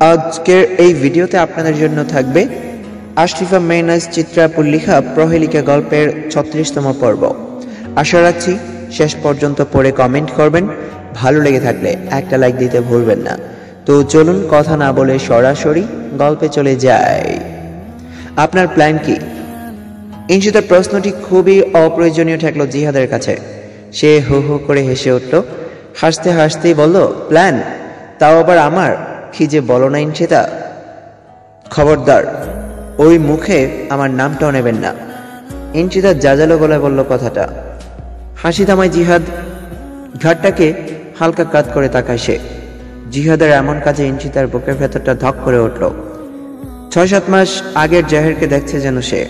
আজকের এই ভিডিওতে আপনাদের জন্য থাকবে আশরিফা মেহনাজ চিত্রাপুর লিখা প্রহেলিকা গল্পের ছত্রিশতম পর্ব। আশা রাখছি শেষ পর্যন্ত পড়ে কমেন্ট করবেন। ভালো লেগে থাকলে একটা লাইক দিতে ভুলবেন না। তো চলুন কথা না বলে সরাসরি গল্পে চলে যাই। আপনার প্ল্যান কি? ইনশিতার প্রশ্নটি খুবই অপ্রয়োজনীয় ঠেকলো জিহাদের কাছে। সে হু হু করে হেসে উঠল, হাসতে হাসতেই বলল প্ল্যান তাও আবার আমার? কি যে বলো না ইনশিতা খবরদার, ওই মুখে আমার নামটাও নেবেন না। ইনশিতা জাজালো গলায় বলল কথাটা। হাসি থামায় জিহাদ। ঘাটটাকে হালকা কাত করে তাকায় সে। জিহাদের এমন কাজে ইনশিতার বুকের ভেতরটা ধক করে উঠল। ছয় সাত মাস আগের জাহেরকে দেখছে যেন সে।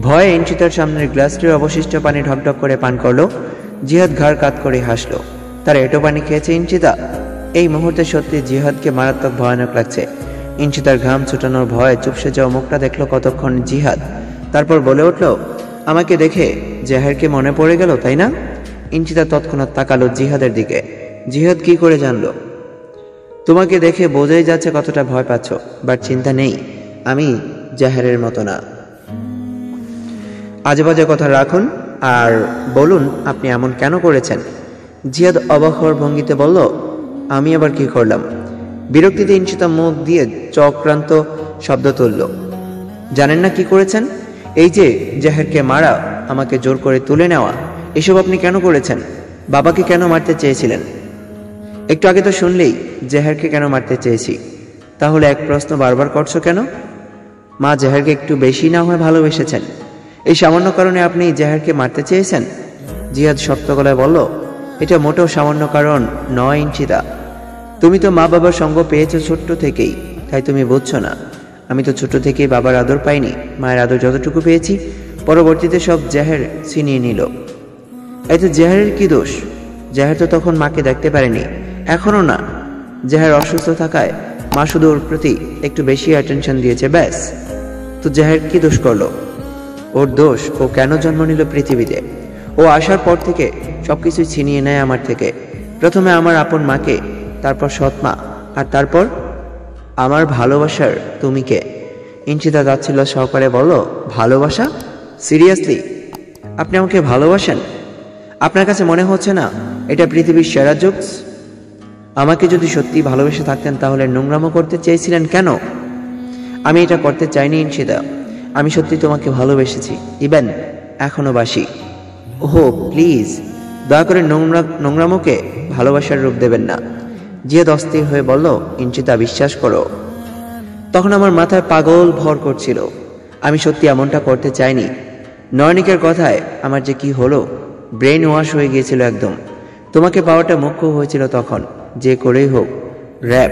ভয়ে ইঞ্চিতার সামনের গ্লাসটির অবশিষ্ট পানি ঢকঢক করে পান করল। জিহাদ ঘাড় কাত করে হাসলো। তার এটো পানি খেয়েছে ইঞ্চিতা এই মুহূর্তে সত্যি জিহাদকে মারাত্মক ভয়ানক লাগছে। ইঞ্চিতার ঘাম ছুটানোর ভয়ে চুপসে যাওয়া মুখটা দেখল কতক্ষণ জিহাদ। তারপর বলে উঠল, আমাকে দেখে জাহেরকে মনে পড়ে গেল, তাই না? ইঞ্চিতা তৎক্ষণাৎ তাকালো জিহাদের দিকে। জিহাদ কি করে জানলো? তোমাকে দেখে বোঝাই যাচ্ছে কতটা ভয় পাচ্ছ, বাট চিন্তা নেই, আমি জাহেরের মতো না। আজে বাজে কথা রাখুন, আর বলুন আপনি এমন কেন করেছেন? জিয়াদ অবাক হওয়ার ভঙ্গিতে বলল আমি আবার কি করলাম? বিরক্তিতে ইঞ্চিতা মুখ দিয়ে চক্রান্ত শব্দ তুলল। জানেন না কি করেছেন? এই যে জাহেরকে মারা, আমাকে জোর করে তুলে নেওয়া, এসব আপনি কেন করেছেন? বাবাকে কেন মারতে চেয়েছিলেন? একটু আগে তো শুনলেই জেহারকে কেন মারতে চেয়েছি? তাহলে এক প্রশ্ন বারবার করছ কেন? মা জেহারকে একটু বেশি না হয় ভালোবেসেছেন। এই সামান্য কারণে আপনি জেহারকে মারতে চেয়েছেন? জিহাদ শক্ত গলায় বলল, এটা মোটেও সামান্য কারণ নয়, ইঞ্চিতা। তুমি তো মা বাবার সঙ্গ পেয়েছ ছোট্ট থেকেই, তাই তুমি বুঝছ না। আমি তো ছোট থেকেই বাবার আদর পাইনি, মায়ের আদর যতটুকু পেয়েছি, পরবর্তীতে সব জেহের ছিনিয়ে নিল। এতে জেহারের কি দোষ? জেহার তো তখন মাকে দেখতে পারেনি, এখনও না। জেহার অসুস্থ থাকায় মা শুধু ওর প্রতি একটু বেশি অ্যাটেনশন দিয়েছে, ব্যাস। তো জেহার কি দোষ করল? ওর দোষ, ও কেন জন্ম নিল পৃথিবীতে? ও আসার পর থেকে সবকিছু ছিনিয়ে নেয় আমার থেকে। প্রথমে আমার আপন মাকে তারপর সৎ মা আর তারপর আমার ভালোবাসার তুমিকে ইঞ্চিতা যাচ্ছিল সহকারে বলো ভালোবাসা? সিরিয়াসলি? আপনি আমাকে ভালোবাসেন? আপনার কাছে মনে হচ্ছে না এটা পৃথিবীর সেরা জোকস? আমাকে যদি সত্যি ভালোবেসে থাকতেন তাহলে নোংরামো করতে চেয়েছিলেন কেন? আমি এটা করতে চাইনি ইনশিদা আমি সত্যি তোমাকে ভালোবেসেছি। ইভেন এখনও বাসি। ওহো, প্লিজ, দয়া করে নোংরা নোংরামোকে ভালোবাসার রূপ দেবেন না। জিয়াদ অস্থির হয়ে বলল ইনশিতা বিশ্বাস করো। তখন আমার মাথায় পাগল ভর করছিল। আমি সত্যি এমনটা করতে চাইনি। নয়নিকের কথায় আমার যে কি হলো ব্রেন ওয়াশ হয়ে গিয়েছিল একদম। তোমাকে পাওয়াটা মুখ্য হয়েছিল তখন, যে করেই হোক র্যাপ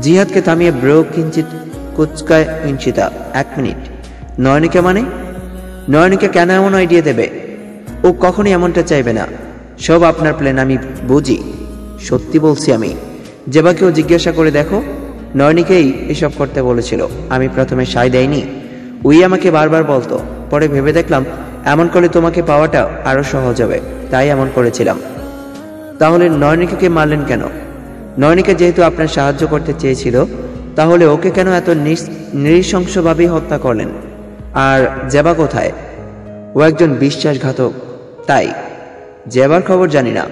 জিহাদকে থামিয়ে ব্রো কিঞ্চিত কুচকায়, ইঞ্চিতা, এক মিনিট। নয়নিকা মানে? নয়নিকা কেন এমন আইডিয়া দেবে? ও কখনই এমনটা চাইবে না। সব আপনার প্ল্যান আমি বুঝি। সত্যি বলছি আমি। জেবাকেও জিজ্ঞাসা করে দেখো, নয়নিকেই এসব করতে বলেছিল। আমি প্রথমে সায় দেয়নি উই আমাকে বারবার বলতো। পরে ভেবে দেখলাম, এমন করে তোমাকে পাওয়াটা আরও সহজ হবে। তাই এমন করেছিলাম। তাহলে নয়নিকাকে মারলেন কেন? নয়নিকা যেহেতু আপনার সাহায্য করতে চেয়েছিল, তাহলে ওকে কেন এত নিস- নৃশংসভাবে হত্যা করলেন? আর জেবা কোথায়? ও একজন বিশ্বাসঘাতক। তাই। জেবার খবর জানি না।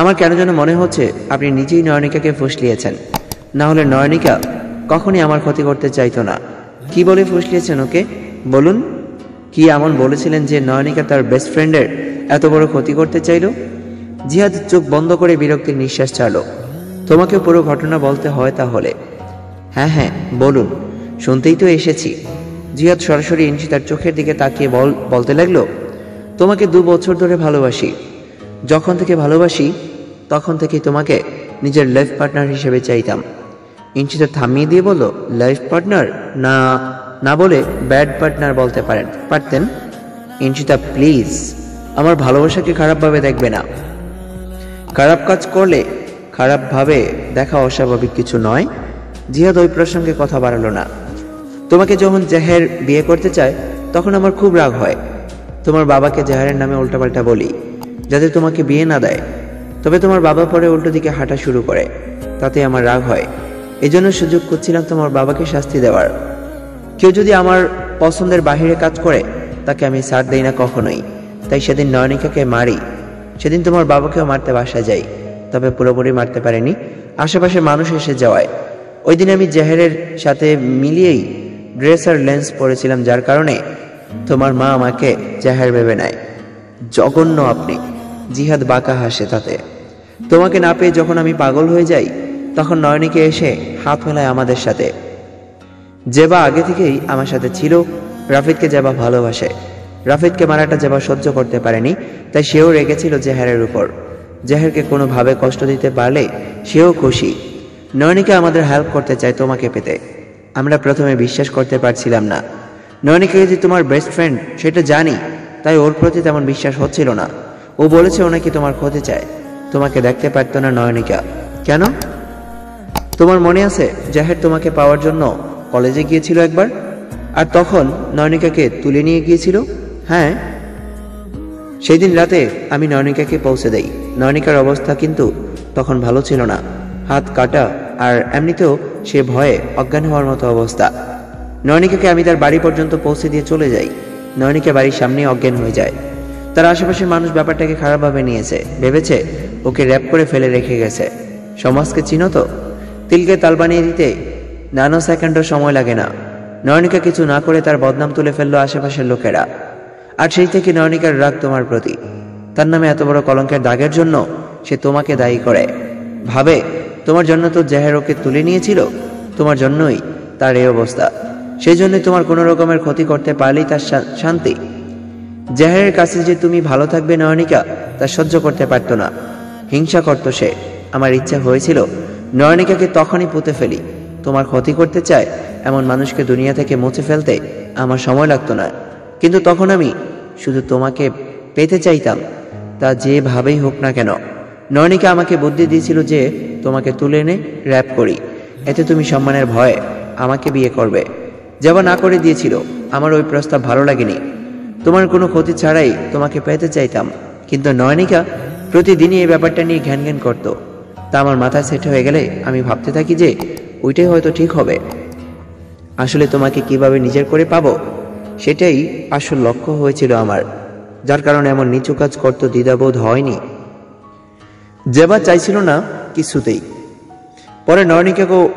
আমার কেন যেন মনে হচ্ছে আপনি নিজেই নয়নিকাকে ফুসলিয়েছেন। না হলে নয়নিকা কখনই আমার ক্ষতি করতে চাইতো না। কি বলে ফুসলিয়েছেন ওকে? বলুন। কি এমন বলেছিলেন যে নয়নিকা তার বেস্ট ফ্রেন্ডের এত বড় ক্ষতি করতে চাইলো? জিহাদ চোখ বন্ধ করে বিরক্তির নিঃশ্বাস ছাড়লো। তোমাকে পুরো ঘটনা বলতে হয় তাহলে। হ্যাঁ হ্যাঁ বলুন। শুনতেই তো এসেছি। জিহাদ সরাসরি ইনসি তার চোখের দিকে তাকিয়ে বল বলতে লাগল, তোমাকে দু বছর ধরে ভালোবাসি। যখন থেকে ভালোবাসি, তখন থেকে তোমাকে নিজের লাইফ পার্টনার হিসেবে চাইতাম। ইনসিতা থামিয়ে দিয়ে বলল লাইফ পার্টনার না না বলে ব্যাড পার্টনার বলতে পারেন। পারতেন? ইনসিতা প্লিজ আমার ভালোবাসাকে খারাপভাবে দেখবে না। খারাপ কাজ করলে খারাপভাবে দেখা অস্বাভাবিক কিছু নয়। জিহাদ ওই প্রসঙ্গে কথা বাড়ালো না। তোমাকে যখন জাহের বিয়ে করতে চায়, তখন আমার খুব রাগ হয়। তোমার বাবাকে জাহেরের নামে উল্টাপাল্টা বলি। যাতে তোমাকে বিয়ে না দেয়। তবে তোমার বাবা পরে উল্টো দিকে হাঁটা শুরু করে। তাতে আমার রাগ হয়। এজন্য সুযোগ করছিলাম তোমার বাবাকে শাস্তি দেওয়ার। কেউ যদি আমার পছন্দের বাহিরে কাজ করে, তাকে আমি ছাড় দেই না কখনোই। তাই সেদিন নয়নিকাকে মারি। সেদিন তোমার বাবাকেও মারতে বাসা যাই। তবে পুরোপুরি মারতে পারেনি। আশেপাশে মানুষ এসে যাওয়ায়। ওই দিন আমি জেহেরের সাথে মিলিয়েই ড্রেস আর লেন্স পরেছিলাম, যার কারণে তোমার মা আমাকে জেহের ভেবে নেয়। জঘন্য আপনি। জিহাদ বাঁকা হাসে তাতে। তোমাকে না পেয়ে যখন আমি পাগল হয়ে যাই, তখন নয়নীকে এসে হাত মেলায় আমাদের সাথে। জেবা আগে থেকেই আমার সাথে ছিল, রাফিদকে জেবা ভালোবাসে। রাফিদকে মারাটা জেবা সহ্য করতে পারেনি, তাই সেও রেগেছিল জেহারের উপর। জেহারকে কোনোভাবে কষ্ট দিতে পারলে সেও খুশি। নয়নীকে আমাদের হেল্প করতে চায় তোমাকে পেতে। আমরা প্রথমে বিশ্বাস করতে পারছিলাম না। নয়নীকে যে তোমার বেস্ট ফ্রেন্ড সেটা জানি, তাই ওর প্রতি তেমন বিশ্বাস হচ্ছিল না। ও বলেছে ও নাকি তোমার ক্ষতি চায়। তোমাকে দেখতে পারতো না নয়নিকা। কেন? তোমার মনে আছে জাহের তোমাকে পাওয়ার জন্য কলেজে গিয়েছিল একবার? আর তখন নয়নিকাকে তুলে নিয়ে গিয়েছিল? হ্যাঁ। সেই দিন রাতে আমি নয়নিকাকে পৌঁছে দেই। নয়নিকার অবস্থা কিন্তু তখন ভালো ছিল না। হাত কাটা আর এমনিতেও সে ভয়ে অজ্ঞান হওয়ার মতো অবস্থা। নয়নিকাকে আমি তার বাড়ি পর্যন্ত পৌঁছে দিয়ে চলে যাই। নয়নিকা বাড়ির সামনে অজ্ঞান হয়ে যায়। তার আশেপাশের মানুষ ব্যাপারটাকে খারাপভাবে নিয়েছে। ভেবেছে ওকে র্যাপ করে ফেলে রেখে গেছে। সমাজকে চিনো তো? তিলকে তাল বানিয়ে দিতে নানো সেকেন্ডও সময় লাগে না। নয়নিকা কিছু না করে তার বদনাম তুলে ফেলল আশেপাশের লোকেরা। আর সেই থেকে নয়নিকার রাগ তোমার প্রতি। তার নামে এত বড় কলঙ্কের দাগের জন্য সে তোমাকে দায়ী করে। ভাবে, তোমার জন্য তো জাহের ওকে তুলে নিয়েছিল। তোমার জন্যই তার এই অবস্থা। সেই জন্যই তোমার কোনো রকমের ক্ষতি করতে পারলেই তার শান্তি। জাহেরের কাছে যে তুমি ভালো থাকবে নয়নিকা, তা সহ্য করতে পারতো না। হিংসা করত সে। আমার ইচ্ছা হয়েছিল, নয়নিকাকে তখনই পুঁতে ফেলি। তোমার ক্ষতি করতে চায় এমন মানুষকে দুনিয়া থেকে মুছে ফেলতে আমার সময় লাগতো না। কিন্তু তখন আমি শুধু তোমাকে পেতে চাইতাম, তা যেভাবেই হোক না কেন। নয়নিকা আমাকে বুদ্ধি দিয়েছিল যে তোমাকে তুলে এনে র্যাপ করি। এতে তুমি সম্মানের ভয়ে আমাকে বিয়ে করবে। যেমন না করে দিয়েছিল, আমার ওই প্রস্তাব ভালো লাগেনি। তোমার কোনো ক্ষতি ছাড়াই তোমাকে পেতে চাইতাম। কিন্তু নয়নিকা প্রতিদিনই এই ব্যাপারটা নিয়ে ঘ্যান ঘ্যান করতো। তা আমার মাথায় সেট হয়ে গেলে আমি ভাবতে থাকি যে ওইটাই হয়তো ঠিক হবে। আসলে তোমাকে কীভাবে নিজের করে পাবো? সেটাই আসল লক্ষ্য হয়েছিল আমার। যার কারণে এমন নিচু কাজ করতে দ্বিধাবোধ হয়নি। জেবা চাইছিল না কিছুতেই। পরে নয়নিকাকে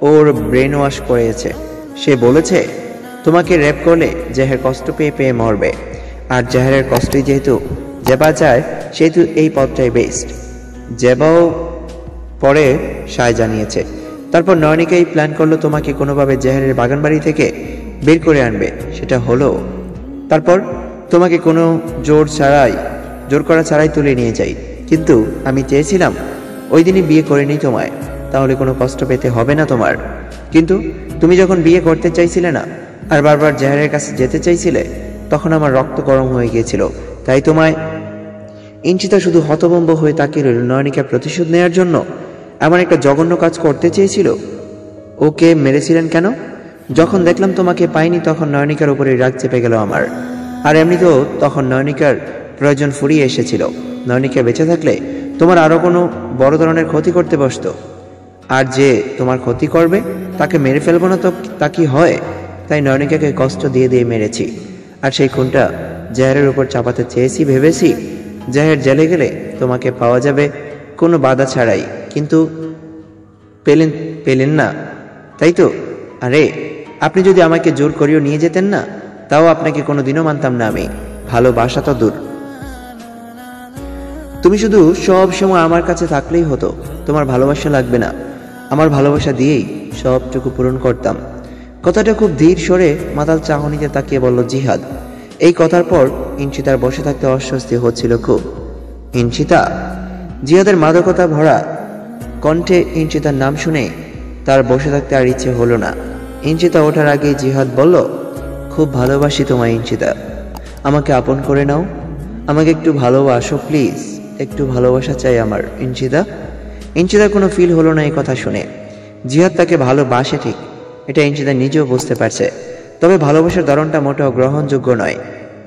ওর ব্রেন ওয়াশ করেছে। সে বলেছে তোমাকে র্যাপ করলে জেহের কষ্ট পেয়ে পেয়ে মরবে। আর জেহারের কষ্টই যেহেতু জেবা চায় সেহেতু এই পথটাই বেস্ট জেবাও পরে সায় জানিয়েছে। তারপর নয়নিকা এই প্ল্যান করল তোমাকে কোনোভাবে জেহারের বাগানবাড়ি থেকে বের করে আনবে। সেটা হলো, তারপর তোমাকে কোনো জোর ছাড়াই, জোর করা ছাড়াই তুলে নিয়ে যাই। কিন্তু আমি চেয়েছিলাম, ওই দিনই বিয়ে করে নিই তোমায়। তাহলে কোনো কষ্ট পেতে হবে না তোমার। কিন্তু তুমি যখন বিয়ে করতে চাইছিলে না আর বারবার জেহারের কাছে যেতে চাইছিলে, তখন আমার রক্ত গরম হয়ে গিয়েছিল। তাই তোমায় ইঞ্চিতা শুধু হতভম্ব হয়ে তাকিয়ে রইল নয়নিকার প্রতিশোধ নেয়ার জন্য। এমন একটা জঘন্য কাজ করতে চেয়েছিল। ওকে মেরেছিলেন কেন? যখন দেখলাম তোমাকে পাইনি, তখন নয়নিকার উপরে রাগ চেপে গেল আমার। আর এমনিতেও তখন নয়নিকার প্রয়োজন ফুরিয়ে এসেছিল। নয়নিকা বেঁচে থাকলে তোমার আরও কোনো বড় ধরনের ক্ষতি করতে বসত। আর যে তোমার ক্ষতি করবে, তাকে মেরে ফেলব না তো তা কি হয়? তাই নয়নিকাকে কষ্ট দিয়ে দিয়ে মেরেছি। আর সেই খুনটা জাহেরের উপর চাপাতে চেয়েছি, ভেবেছি জাহের জেলে গেলে তোমাকে পাওয়া যাবে কোনো বাধা ছাড়াই। কিন্তু পেলেন পেলেন না। তাই তো? আরে, আপনি যদি আমাকে জোর করিও নিয়ে যেতেন না, তাও আপনাকে কোনো দিনও মানতাম না আমি। ভালোবাসা তো দূর। তুমি শুধু সব সময় আমার কাছে থাকলেই হতো। তোমার ভালোবাসা লাগবে না। আমার ভালোবাসা দিয়েই সবটুকু পূরণ করতাম। কথাটা খুব ধীর সরে মাতাল চাহনিতে তাকিয়ে বলল, জিহাদ। এই কথার পর ইনশিতার বসে থাকতে অস্বস্তি হচ্ছিল খুব। ইনশিতা? জিহাদের মাদকতা ভরা। কণ্ঠে ইনশিতার নাম শুনে তার বসে থাকতে আর ইচ্ছে হলো না। ইনশিতা ওঠার আগেই জিহাদ বলল, খুব ভালোবাসি তোমায় ইনশিতা। আমাকে আপন করে নাও। আমাকে একটু ভালোবাসো, প্লিজ। একটু ভালোবাসা চাই আমার ইনশিদা ইনশিদার কোনো ফিল হলো না এই কথা শুনে। জিহাদ তাকে ভালোবাসে ঠিক। এটা ইনশিদা নিজেও বুঝতে পারছে। তবে ভালোবাসার ধরনটা মোটেও গ্রহণযোগ্য নয়।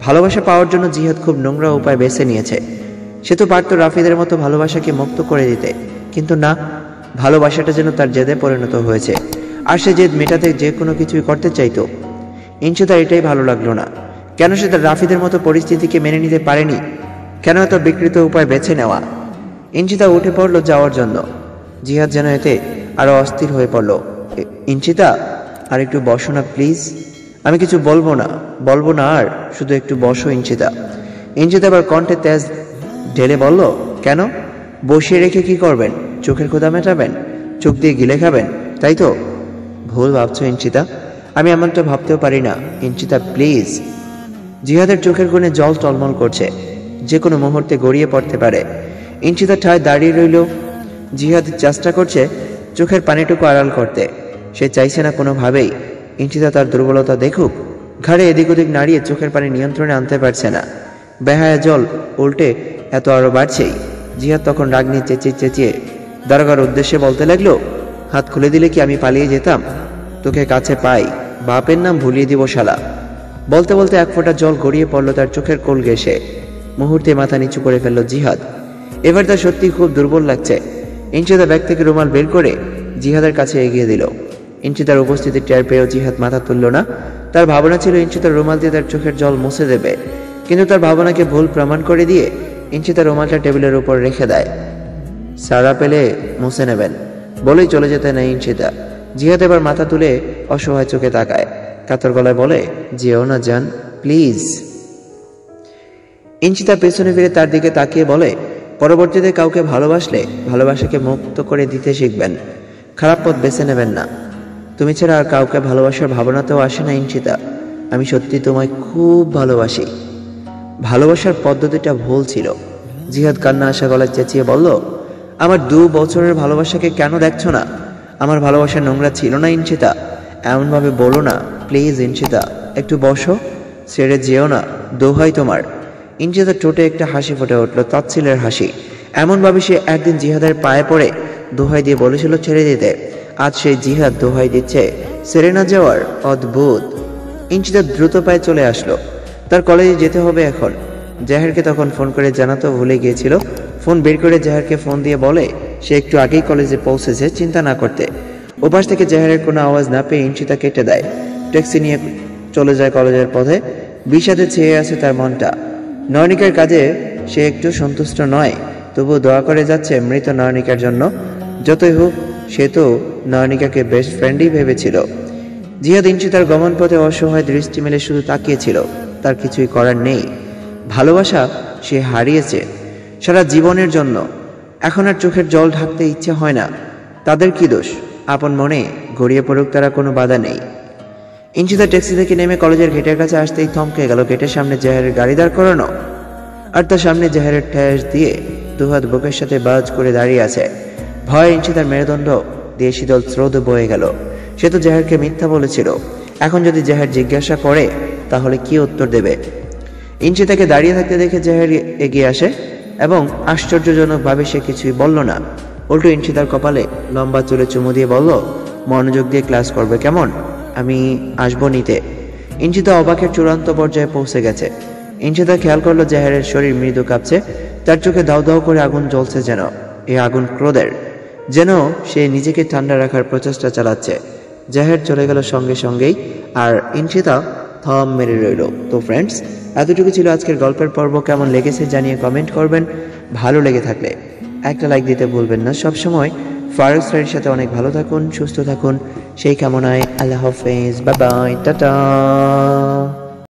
ভালোবাসা পাওয়ার জন্য জিহাদ খুব নোংরা উপায় বেছে নিয়েছে। সে তো পারত রাফিদের মতো ভালোবাসাকে মুক্ত করে দিতে। কিন্তু না, ভালোবাসাটা যেন তার জেদে পরিণত হয়েছে। আর সে জেদ মেটাতে যে কোনো কিছুই করতে চাইতো। ইঞ্চিতার এটাই ভালো লাগল না। কেন সে তার রাফিদের মতো পরিস্থিতিকে মেনে নিতে পারেনি? কেন এত বিকৃত উপায় বেছে নেওয়া? ইঞ্চিতা উঠে পড়ল যাওয়ার জন্য। জিহাদ যেন এতে আরও অস্থির হয়ে পড়ল। "এ- ইঞ্চিতা আর একটু বসো না, প্লিজ। আমি কিছু বলব না বলব না আর, শুধু একটু বসো ইঞ্চিতা ইঞ্চিতা আবার কণ্ঠে তেজ ঢেলে বলল, কেন? বসিয়ে রেখে কি করবেন? চোখের ক্ষুদা মেটাবেন? চোখ দিয়ে গিলে খাবেন? তাই তো? ভুল ভাবছ ইঞ্চিতা আমি এমনটা ভাবতেও পারি না। ইঞ্চিতা প্লিজ। জিহাদের চোখের কোণে জল টলমল করছে। যে কোনো মুহূর্তে গড়িয়ে পড়তে পারে। ইঞ্চিতা ঠায় দাঁড়িয়ে রইল। জিহাদ চেষ্টা করছে চোখের পানিটুকু আড়াল করতে। সে চাইছে না কোনোভাবেই। ইঞ্চিতা তার দুর্বলতা দেখুক। ঘাড়ে এদিক ওদিক নাড়িয়ে চোখের পানি নিয়ন্ত্রণে আনতে পারছে না। বেহায়া জল উল্টে এত আরও বাড়ছেই। জিহাদ তখন রাগ নিয়ে চেঁচিয়ে চেঁচিয়ে, দারোগার উদ্দেশ্যে বলতে লাগল, হাত খুলে দিলে কি আমি পালিয়ে যেতাম? তোকে কাছে পাই। বাপের নাম ভুলিয়ে দিব শালা। বলতে বলতে এক ফোঁটা জল গড়িয়ে পড়ল তার চোখের কোল ঘেসে মুহূর্তে মাথা নিচু করে ফেলল জিহাদ। এবার তার সত্যি খুব দুর্বল লাগছে। ইঞ্চিতা ব্যাগ থেকে রুমাল বের করে জিহাদের কাছে এগিয়ে দিল। ইঞ্চিতার উপস্থিতি টের পেয়েও জিহাদ মাথা তুলল না। তার ভাবনা ছিল ইঞ্চিতার রুমাল দিয়ে তার চোখের জল মুছে দেবে। কিন্তু তার ভাবনাকে ভুল প্রমাণ করে দিয়ে ইঞ্চিতার রুমালটা টেবিলের উপর রেখে দেয়। সারা পেলে মুছে নেবেন, বলেই চলে যেতে নেই ইঞ্চিতা। জিহাদ এবার মাথা তুলে অসহায় চোখে তাকায়। কাতর গলায় বলে, যেও না যান প্লিজ। ইঞ্চিতা পেছনে ফিরে তার দিকে তাকিয়ে বলে পরবর্তীতে কাউকে ভালোবাসলে ভালোবাসাকে মুক্ত করে দিতে শিখবেন। খারাপ পথ বেছে নেবেন না। তুমি ছাড়া আর কাউকে ভালোবাসার ভাবনাতেও আসে না, ইঞ্চিতা। আমি সত্যি তোমায় খুব ভালোবাসি। ভালোবাসার পদ্ধতিটা ভুল ছিল। জিহাদ কান্না আসা গলায় চেঁচিয়ে বলল, আমার দু বছরের ভালোবাসাকে কেন দেখছ না? আমার ভালোবাসা নোংরা ছিল না, ইঞ্চিতা। এমনভাবে বলো না, প্লিজ, ইঞ্চিতা। একটু বসো। ছেড়ে যেও না, দোহাই তোমার। ইঞ্চিতা ঠোঁটে একটা হাসি ফুটে উঠল তৎসিলের হাসি। এমনভাবে সে একদিন জিহাদের পায়ে পড়ে দোহাই দিয়ে বলেছিল, ছেড়ে দিতে। আজ সেই জিহাদ দোহাই দিচ্ছে ছেড়ে না যাওয়ার অদ্ভুত ইঞ্চিতা দ্রুত পায়ে চলে আসলো। তার কলেজে যেতে হবে এখন। জাহেরকে তখন ফোন করে জানাতো ভুলে গিয়েছিল। ফোন বের করে জাহেরকে ফোন দিয়ে বলে, সে একটু আগেই কলেজে পৌঁছেছে, চিন্তা না করতে। ওপাশ থেকে জাহেরের কোনো আওয়াজ না পেয়ে ইঞ্চিতা কেটে দেয়। ট্যাক্সি নিয়ে চলে যায় কলেজের পথে। বিষাদে ছেয়ে আছে তার মনটা। নয়নিকার কাজে সে একটু সন্তুষ্ট নয় তবু দোয়া করে যাচ্ছে মৃত নয়নিকার জন্য। যতই হোক, সে তো নয়নিকাকে বেস্ট ফ্রেন্ডই ভেবেছিল। জিহাদ ইঞ্চি তার গমন পথে অসহায় দৃষ্টি মেলে শুধু তাকিয়েছিল, তার কিছুই করার নেই। ভালোবাসা সে হারিয়েছে সারা জীবনের জন্য। এখন আর চোখের জল ঢাকতে ইচ্ছে হয় না। তাদের কি দোষ? আপন মনে গড়িয়ে পড়ুক তারা কোনো বাধা নেই। ইঞ্চিতা ট্যাক্সি থেকে নেমে কলেজের গেটের কাছে আসতেই থমকে গেল গেটের সামনে জাহেরের গাড়ি দাঁড় করানো। আর তার সামনে জাহেরের ঠেস দিয়ে দুহাত বুকের সাথে বাজ করে দাঁড়িয়ে আছে। ভয় ইঞ্চিতার মেরুদণ্ড দিয়ে শীতল স্রোত বয়ে গেল। সে তো জাহেরকে মিথ্যা বলেছিল। এখন যদি জাহের জিজ্ঞাসা করে, তাহলে কি উত্তর দেবে? ইঞ্চিতাকে দাঁড়িয়ে থাকতে দেখে জাহের এগিয়ে আসে এবং আশ্চর্যজনকভাবে সে কিছুই বলল না। উল্টো ইঞ্চিতার কপালে লম্বা চুলে চুমু দিয়ে বলল, মনোযোগ দিয়ে ক্লাস করবে কেমন? আমি আসব নিতে। ইঞ্চিতা অবাকের চূড়ান্ত পর্যায়ে পৌঁছে গেছে। ইঞ্চিতা খেয়াল করল জাহেরের শরীর মৃদু কাঁপছে, তার চোখে দাউ দাউ করে আগুন জ্বলছে যেন, এ আগুন ক্রোধের, যেন সে নিজেকে ঠান্ডা রাখার প্রচেষ্টা চালাচ্ছে। জাহের চলে গেল সঙ্গে সঙ্গেই, আর ইঞ্চিতা থম মেরে রইল। তো ফ্রেন্ডস এতটুকু ছিল আজকের গল্পের পর্ব। কেমন লেগেছে জানিয়ে কমেন্ট করবেন। ভালো লেগে থাকলে একটা লাইক দিতে ভুলবেন না। সবসময় ফারুক স্যারের সাথে অনেক ভালো থাকুন, সুস্থ থাকুন। সেই কামনায় আল্লাহ হাফেজ। বাবাই বাই টাটা।